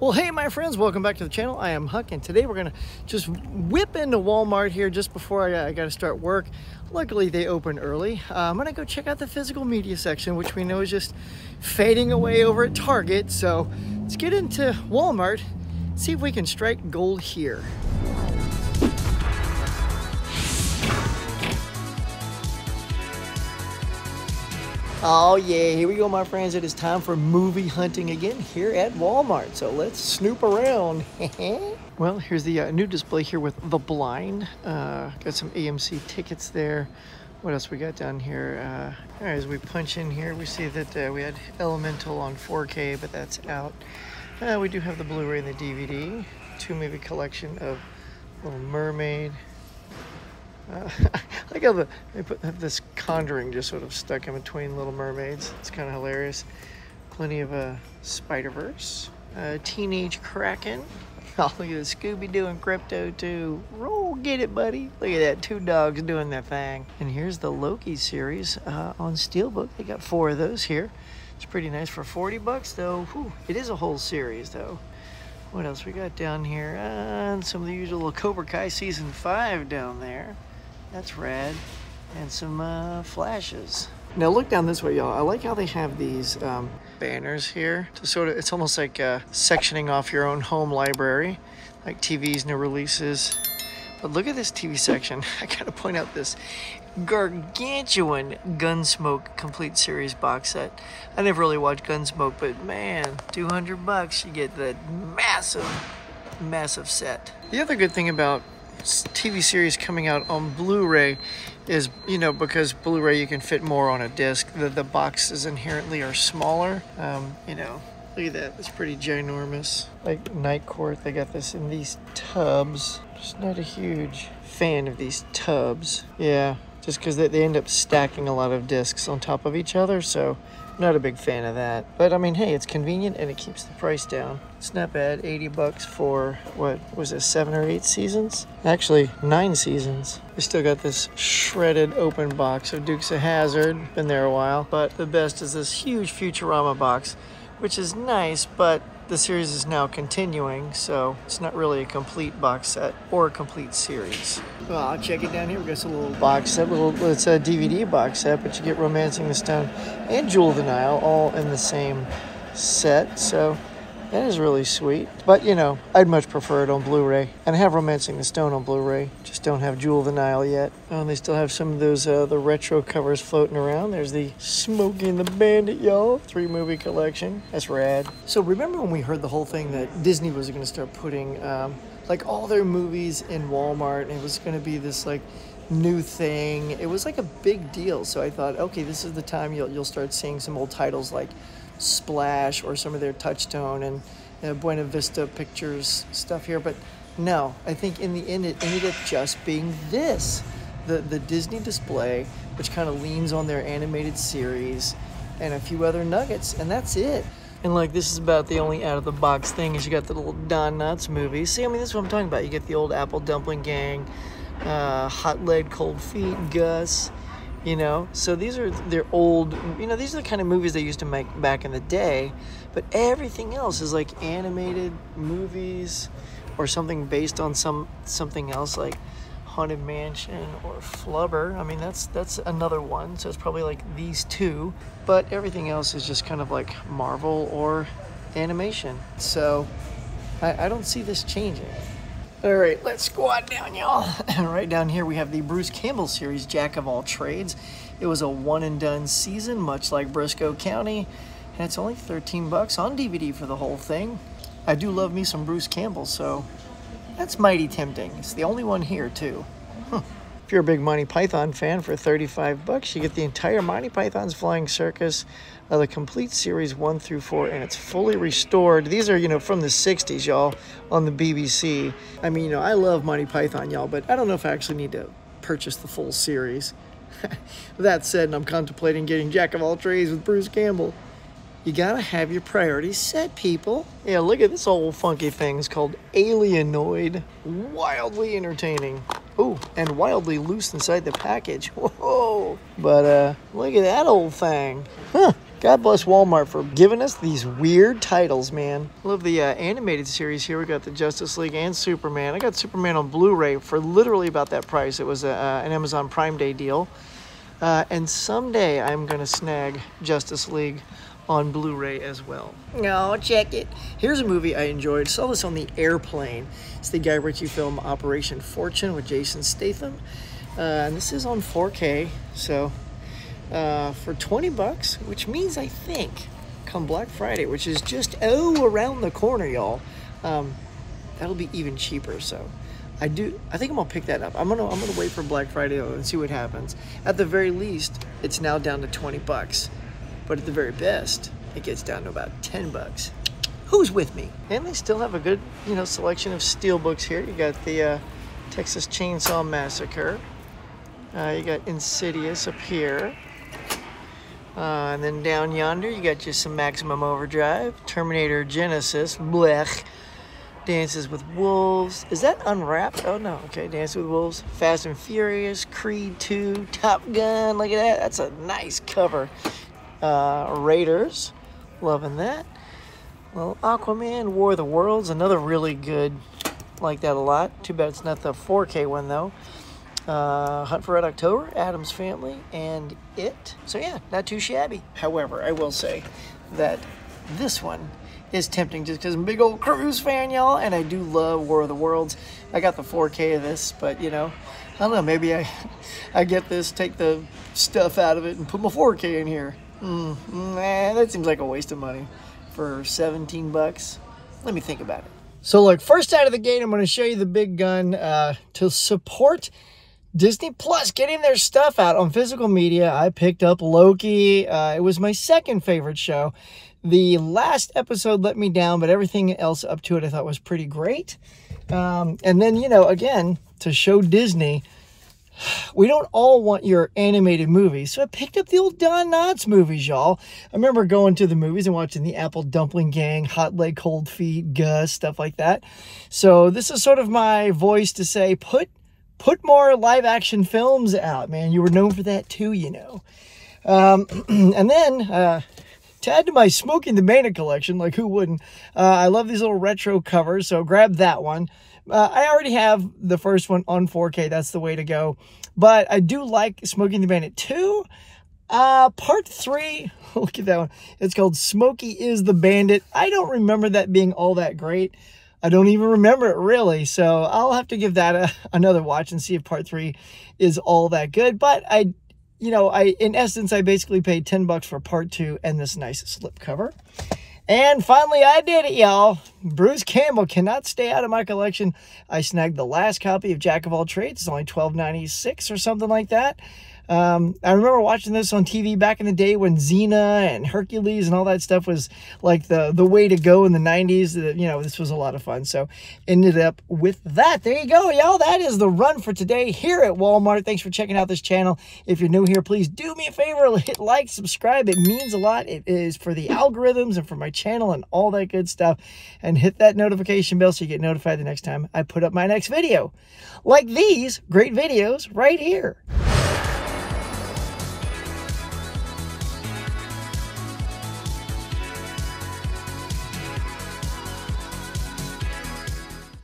Well, hey, my friends, welcome back to the channel. I am Huck, and today we're gonna just whip into Walmart here just before I, I gotta start work. Luckily, they open early. Uh, I'm gonna go check out the physical media section, which we know is just fading away over at Target. So let's get into Walmart, see if we can strike gold here. Oh yeah, here we go my friends. It is time for movie hunting again here at Walmart. So let's snoop around. well, here's the uh, new display here with The Blind. Uh, got some AMC tickets there. What else we got down here? Uh, as we punch in here, we see that uh, we had Elemental on 4K, but that's out. Uh, we do have the Blu-ray and the DVD. Two movie collection of Little Mermaid, uh, I like how the, they put this conjuring just sort of stuck in between Little Mermaids. It's kind of hilarious. Plenty of uh, Spider Verse, uh, Teenage Kraken. Oh, look at the Scooby Doo and Krypto too. Roll, get it, buddy. Look at that, two dogs doing their thing. And here's the Loki series uh, on Steelbook. They got four of those here. It's pretty nice for 40 bucks though. Whew, it is a whole series though. What else we got down here? Uh, some of the usual Cobra Kai season five down there. That's red. And some uh, flashes. Now look down this way, y'all. I like how they have these um, banners here to sort of, it's almost like uh, sectioning off your own home library, like TVs, new releases. But look at this TV section. I gotta point out this gargantuan Gunsmoke complete series box set. I never really watched Gunsmoke, but man, 200 bucks, you get that massive, massive set. The other good thing about TV series coming out on Blu-ray is, you know, because Blu-ray you can fit more on a disc. The, the boxes inherently are smaller. Um, you know, look at that. It's pretty ginormous. Like Night Court, they got this in these tubs. Just not a huge fan of these tubs. Yeah, just because they, they end up stacking a lot of discs on top of each other. So not a big fan of that. But I mean, hey, it's convenient and it keeps the price down. It's not bad. 80 bucks for what was it, seven or eight seasons? Actually, nine seasons. We still got this shredded open box of Dukes of Hazzard. Been there a while. But the best is this huge Futurama box, which is nice, but the series is now continuing, so it's not really a complete box set or a complete series. Well, I'll check it down here. We got a little box set, little it's a DVD box set, but you get Romancing the Stone and Jewel of the Nile all in the same set. So that is really sweet. But, you know, I'd much prefer it on Blu-ray. And I have Romancing the Stone on Blu-ray. Just don't have Jewel of the Nile yet. Oh, and they still have some of those, uh, the retro covers floating around. There's the Smokey and the Bandit, y'all. Three-movie collection. That's rad. So remember when we heard the whole thing that Disney was going to start putting, um, like, all their movies in Walmart, and it was going to be this, like, new thing. It was like a big deal. So I thought, okay, this is the time you'll, you'll start seeing some old titles like Splash or some of their Touchstone and uh, Buena Vista Pictures stuff here. But no, I think in the end it ended up just being this the, the Disney display, which kind of leans on their animated series and a few other nuggets, and that's it. And like this is about the only out of the box thing is you got the little Don Knotts movies. See, I mean, this is what I'm talking about. You get the old Apple Dumpling Gang, uh, Hot Lead, Cold Feet, Gus you know? So these are their old you know these are the kind of movies they used to make back in the day but everything else is like animated movies or something based on some something else like haunted mansion or flubber. I mean that's that's another one so it's probably like these two but everything else is just kind of like marvel or animation. So i, I don't see this changing all right, let's squat down, y'all. right down here, we have the Bruce Campbell series, Jack of All Trades. It was a one and done season, much like Brisco County, and it's only 13 bucks on DVD for the whole thing. I do love me some Bruce Campbell, so that's mighty tempting. It's the only one here, too. Huh. If you're a big Monty Python fan, for 35 bucks, you get the entire Monty Python's Flying Circus, uh, the complete series one through four, and it's fully restored. These are, you know, from the 60s, y'all, on the BBC. I mean, you know, I love Monty Python, y'all, but I don't know if I actually need to purchase the full series. that said, I'm contemplating getting Jack of all trades with Bruce Campbell. You gotta have your priorities set, people. Yeah, look at this old funky thing. It's called Alienoid. Wildly entertaining. Oh, and wildly loose inside the package. Whoa! But uh, look at that old thing. Huh. God bless Walmart for giving us these weird titles, man. Love the uh, animated series here. We got the Justice League and Superman. I got Superman on Blu-ray for literally about that price. It was a, uh, an Amazon Prime Day deal. Uh, and someday I'm going to snag Justice League on Blu-ray as well. No, check it. Here's a movie I enjoyed. Saw this on the airplane. It's the Guy Ritchie film Operation Fortune with Jason Statham. Uh, and this is on 4K, so uh, for 20 bucks, which means I think come Black Friday, which is just oh around the corner, y'all. Um, that'll be even cheaper. So I do. I think I'm gonna pick that up. I'm gonna I'm gonna wait for Black Friday and see what happens. At the very least, it's now down to 20 bucks, but at the very best, it gets down to about 10 bucks. Who's with me? And they still have a good, you know, selection of steel books here. You got the uh, Texas Chainsaw Massacre. Uh, you got Insidious up here. Uh, and then down yonder, you got just some Maximum Overdrive, Terminator Genisys, blech, Dances with Wolves. Is that unwrapped? Oh no, okay, Dances with Wolves, Fast and Furious, Creed 2, Top Gun. Look at that, that's a nice cover. Uh, Raiders, loving that. Well, Aquaman, War of the Worlds, another really good, like that a lot. Too bad it's not the 4K one though uh, Hunt for Red October, Addams Family, and It. So yeah, not too shabby. However, I will say that this one is tempting just because I'm a big old Cruise fan, y'all, and I do love War of the Worlds. I got the 4K of this, but you know, I don't know, maybe I, I get this, take the stuff out of it, and put my 4K in here. Mm, nah, that seems like a waste of money for 17 bucks. Let me think about it. So look, first out of the gate, I'm going to show you the big gun uh, to support Disney Plus getting their stuff out on physical media. I picked up Loki. Uh, it was my second favorite show. The last episode let me down, but everything else up to it I thought was pretty great. Um, and then, you know, again, to show Disney, we don't all want your animated movies. So I picked up the old Don Knotts movies, y'all. I remember going to the movies and watching the Apple Dumpling Gang, Hot Leg, Cold Feet, Gus, stuff like that. So this is sort of my voice to say, put put more live action films out, man. You were known for that too, you know. Um, and then, uh, to add to my Smokey and the Bandit collection, like who wouldn't, uh, I love these little retro covers, so grab that one. Uh, I already have the first one on 4K, that's the way to go. But I do like Smokey and the Bandit 2. Uh, part 3, look at that one. It's called Smokey is the Bandit. I don't remember that being all that great. I don't even remember it really. So I'll have to give that a, another watch and see if part three is all that good. But I, you know, I in essence, I basically paid 10 bucks for part two and this nice slip cover. And finally, I did it, y'all. Bruce Campbell cannot stay out of my collection. I snagged the last copy of Jack of All Trades. It's only $12.96 or something like that. Um, I remember watching this on TV back in the day when Xena and Hercules and all that stuff was like the, the way to go in the 90s. You know, this was a lot of fun. So ended up with that. There you go, y'all. That is the run for today here at Walmart. Thanks for checking out this channel. If you're new here, please do me a favor. Hit like, subscribe. It means a lot. It is for the algorithms and for my channel and all that good stuff. And hit that notification bell so you get notified the next time I put up my next video. Like these great videos right here.